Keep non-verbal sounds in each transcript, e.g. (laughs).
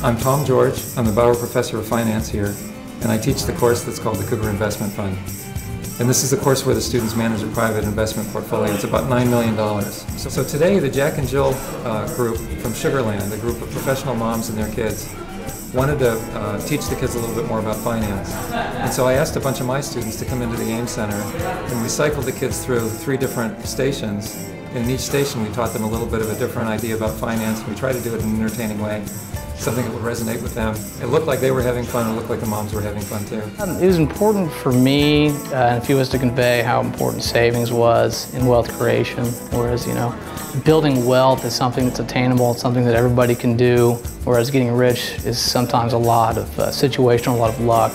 I'm Tom George. I'm the Bauer Professor of Finance here, and I teach the course that's called the Cougar Investment Fund. And this is the course where the students manage a private investment portfolio. It's about $9 million. So, so today, the Jack and Jill uh, group from Sugar Land, a group of professional moms and their kids, wanted to uh, teach the kids a little bit more about finance. And so I asked a bunch of my students to come into the Ames Center, and we cycled the kids through three different stations. And in each station, we taught them a little bit of a different idea about finance, and we tried to do it in an entertaining way something that would resonate with them. It looked like they were having fun. It looked like the moms were having fun too. Um, it was important for me, uh, if he was to convey how important savings was in wealth creation, whereas, you know, building wealth is something that's attainable, it's something that everybody can do, whereas getting rich is sometimes a lot of uh, situational, a lot of luck.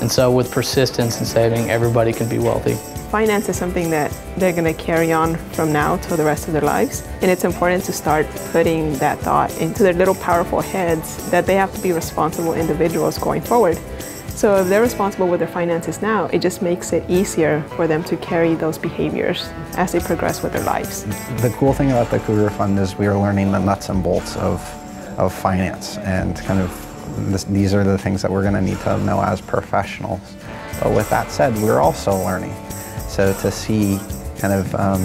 And so with persistence and saving, everybody can be wealthy. Finance is something that they're going to carry on from now till the rest of their lives. And it's important to start putting that thought into their little powerful heads that they have to be responsible individuals going forward. So if they're responsible with their finances now, it just makes it easier for them to carry those behaviors as they progress with their lives. The cool thing about the Cougar Fund is we are learning the nuts and bolts of, of finance and kind of this, these are the things that we're going to need to know as professionals. But with that said, we're also learning. So to see kind of um,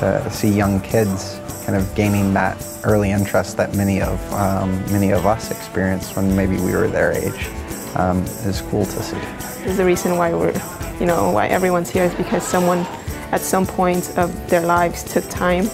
to see young kids kind of gaining that early interest that many of um, many of us experienced when maybe we were their age um, is cool to see. There's the reason why we're, you know, why everyone's here is because someone at some point of their lives took time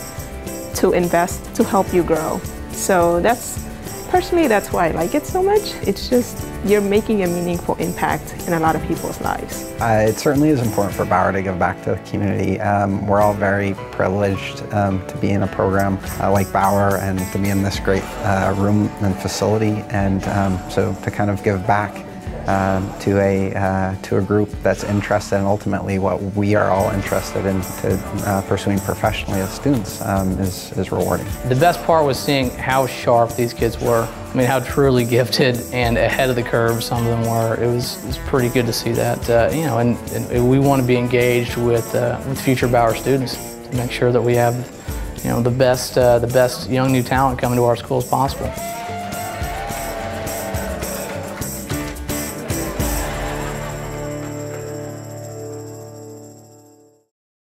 to invest to help you grow. So that's Personally, that's why I like it so much. It's just you're making a meaningful impact in a lot of people's lives. Uh, it certainly is important for Bauer to give back to the community. Um, we're all very privileged um, to be in a program uh, like Bauer and to be in this great uh, room and facility and um, so to kind of give back um, to a uh, to a group that's interested in ultimately what we are all interested in to, uh, pursuing professionally as students um, is, is rewarding. The best part was seeing how sharp these kids were. I mean, how truly (laughs) gifted and ahead of the curve some of them were. It was, it was pretty good to see that. Uh, you know, and, and, we want to be engaged with uh, with future Bauer students to make sure that we have you know the best uh, the best young new talent coming to our school as possible.